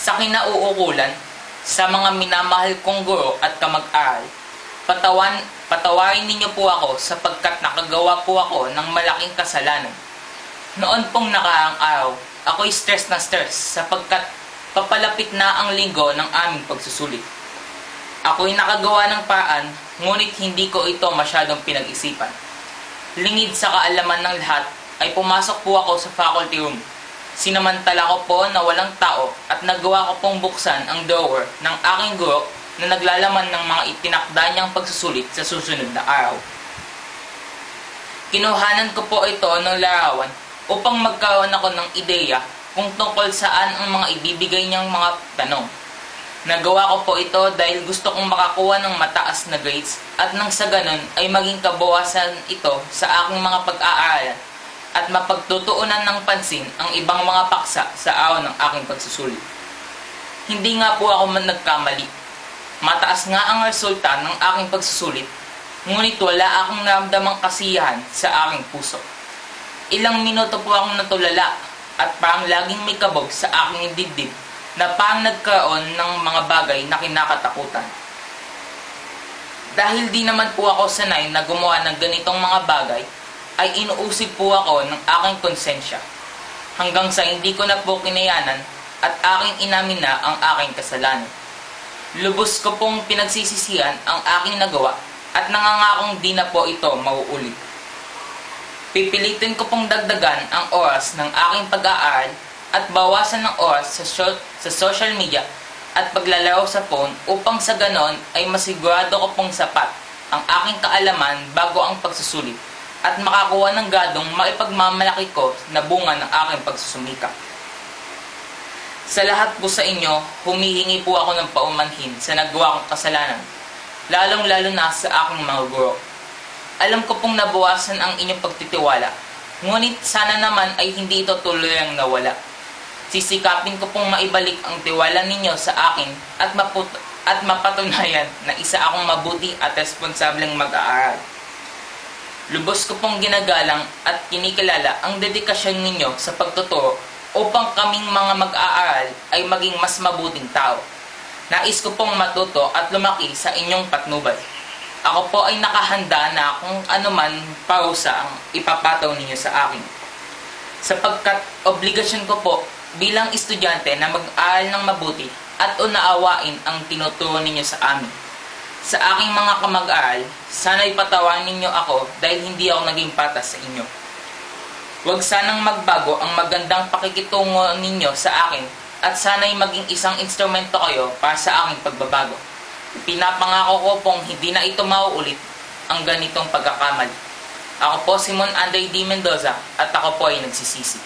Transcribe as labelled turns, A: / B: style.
A: sa kinauukulan, sa mga minamahal kong guro at kamag-aral, patawan, patawarin ninyo po ako sapagkat nakagawa po ako ng malaking kasalanan. Noon pong nakaraang araw, ako'y stress na stress sapagkat papalapit na ang linggo ng aming pagsusulit. Ako'y nakagawa ng paan, ngunit hindi ko ito masyadong pinag-isipan. Lingid sa kaalaman ng lahat, ay pumasok po ako sa faculty room. Sinamantala ko po na walang tao at nagawa ko pong buksan ang drawer ng aking guro na naglalaman ng mga itinakda niyang pagsusulit sa susunod na araw. Kinuhanan ko po ito ng larawan upang magkaroon ako ng ideya kung tungkol saan ang mga ibibigay niyang mga tanong. Nagawa ko po ito dahil gusto kong makakuha ng mataas na grades at nang sa ganun ay maging kabawasan ito sa aking mga pag-aaralan mapagtutuunan ng pansin ang ibang mga paksa sa araw ng aking pagsusulit. Hindi nga po ako man nagkamali. Mataas nga ang resulta ng aking pagsusulit, ngunit wala akong naramdamang kasiyahan sa aking puso. Ilang minuto po akong natulala at parang laging may kabog sa aking dibdib na parang nagkaroon ng mga bagay na kinakatakutan. Dahil di naman po ako sanay na gumawa ng ganitong mga bagay, ay inuusig po ako ng aking konsensya. Hanggang sa hindi ko na po kinayanan at aking inamin na ang aking kasalanan. Lubos ko pong pinagsisisihan ang aking nagawa at nangangakong di na po ito mauulit. Pipilitin ko pong dagdagan ang oras ng aking pag-aaral at bawasan ng oras sa, so- sa social media at paglalaro sa phone upang sa ganon ay masigurado ko pong sapat ang aking kaalaman bago ang pagsusulit at makakuha ng gadong maipagmamalaki ko na bunga ng aking pagsusumikap. Sa lahat po sa inyo, humihingi po ako ng paumanhin sa nagawa kong kasalanan, lalong-lalo na sa aking mga guro. Alam ko pong nabawasan ang inyong pagtitiwala, ngunit sana naman ay hindi ito tuluyang nawala. Sisikapin ko pong maibalik ang tiwala ninyo sa akin at, maput- at mapatunayan na isa akong mabuti at responsableng mag-aaral. Lubos ko pong ginagalang at kinikilala ang dedikasyon ninyo sa pagtuturo upang kaming mga mag-aaral ay maging mas mabuting tao. Nais ko pong matuto at lumaki sa inyong patnubay. Ako po ay nakahanda na kung anuman parusa ang ipapataw ninyo sa akin. Sapagkat obligasyon ko po bilang estudyante na mag-aaral ng mabuti at unaawain ang tinuturo ninyo sa amin. Sa aking mga kamag-aaral, sana'y patawan ninyo ako dahil hindi ako naging patas sa inyo. Huwag sanang magbago ang magandang pakikitungo ninyo sa akin at sana'y maging isang instrumento kayo para sa aking pagbabago. Pinapangako ko pong hindi na ito mauulit ang ganitong pagkakamali. Ako po si Mon Andre D. Mendoza at ako po ay nagsisisi.